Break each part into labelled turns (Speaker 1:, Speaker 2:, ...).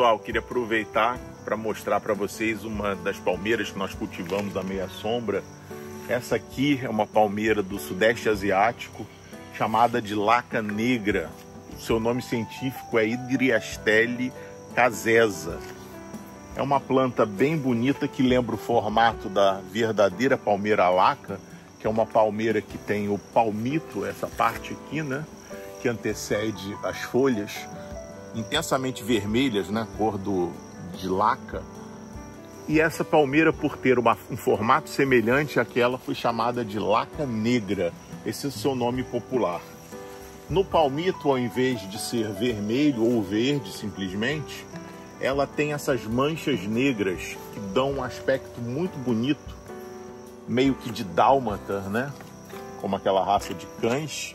Speaker 1: pessoal, queria aproveitar para mostrar para vocês uma das palmeiras que nós cultivamos à meia sombra. Essa aqui é uma palmeira do Sudeste Asiático, chamada de laca negra. O seu nome científico é Hydriastele casesa. É uma planta bem bonita que lembra o formato da verdadeira palmeira laca, que é uma palmeira que tem o palmito, essa parte aqui, né, que antecede as folhas, intensamente vermelhas, né, cor do, de laca. E essa palmeira, por ter uma, um formato semelhante àquela, foi chamada de laca negra. Esse é o seu nome popular. No palmito, ao invés de ser vermelho ou verde simplesmente, ela tem essas manchas negras que dão um aspecto muito bonito, meio que de dálmata, né? Como aquela raça de cães.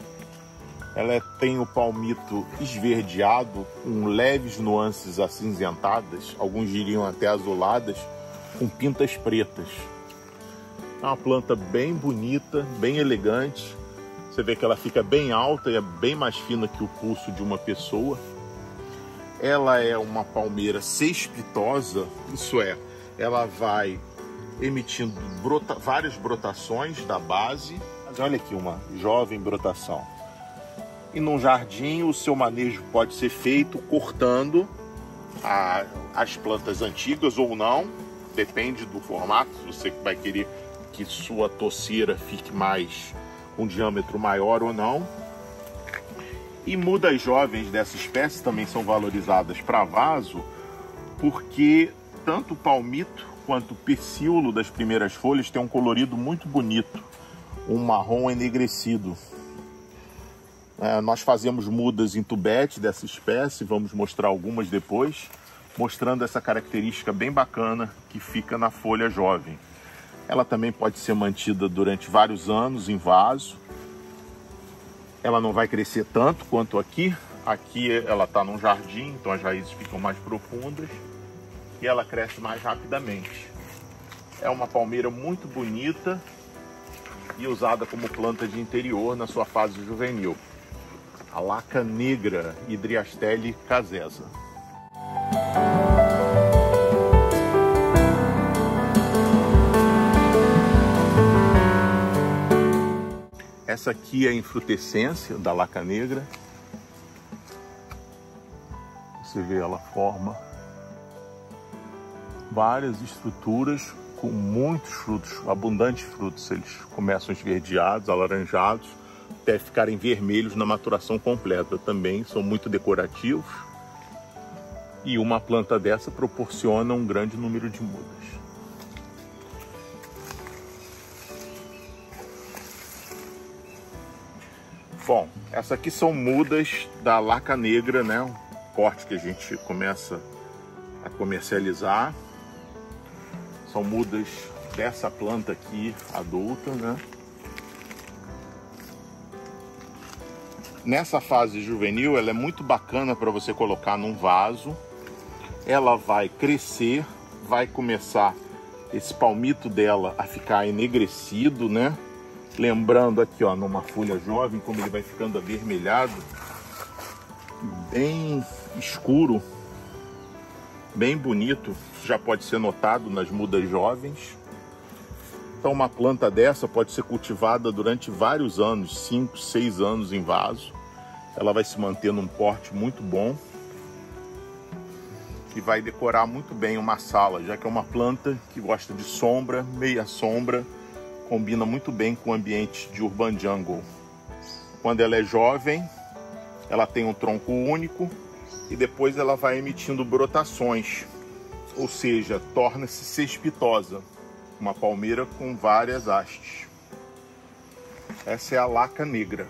Speaker 1: Ela tem o palmito esverdeado, com leves nuances acinzentadas, alguns diriam até azuladas, com pintas pretas. É uma planta bem bonita, bem elegante, você vê que ela fica bem alta e é bem mais fina que o pulso de uma pessoa. Ela é uma palmeira cespitosa, isso é, ela vai emitindo brota, várias brotações da base. Mas olha aqui uma jovem brotação. E num jardim o seu manejo pode ser feito cortando a, as plantas antigas ou não, depende do formato. Você vai querer que sua toceira fique mais com diâmetro maior ou não. E mudas jovens dessa espécie também são valorizadas para vaso, porque tanto o palmito quanto o pecíolo das primeiras folhas tem um colorido muito bonito, um marrom enegrecido. É, nós fazemos mudas em tubete dessa espécie, vamos mostrar algumas depois, mostrando essa característica bem bacana que fica na folha jovem. Ela também pode ser mantida durante vários anos em vaso. Ela não vai crescer tanto quanto aqui. Aqui ela está num jardim, então as raízes ficam mais profundas e ela cresce mais rapidamente. É uma palmeira muito bonita e usada como planta de interior na sua fase juvenil. A laca negra Hydriastele casesa. Essa aqui é a infrutescência da laca negra. Você vê, ela forma várias estruturas com muitos frutos, abundantes frutos. Eles começam esverdeados, alaranjados, até ficarem vermelhos na maturação completa. Também são muito decorativos. E uma planta dessa proporciona um grande número de mudas. Bom, essa aqui são mudas da laca negra, né? O corte que a gente começa a comercializar. São mudas dessa planta aqui adulta, né? Nessa fase juvenil, ela é muito bacana para você colocar num vaso. Ela vai crescer, vai começar esse palmito dela a ficar enegrecido, né? Lembrando aqui, ó, numa folha jovem, como ele vai ficando avermelhado, bem escuro, bem bonito, já pode ser notado nas mudas jovens. Então uma planta dessa pode ser cultivada durante vários anos, 5, 6 anos em vaso. Ela vai se manter num porte muito bom e vai decorar muito bem uma sala, já que é uma planta que gosta de sombra, meia sombra, combina muito bem com o ambiente de urban jungle. Quando ela é jovem, ela tem um tronco único e depois ela vai emitindo brotações, ou seja, torna-se cespitosa, uma palmeira com várias hastes. Essa é a laca negra.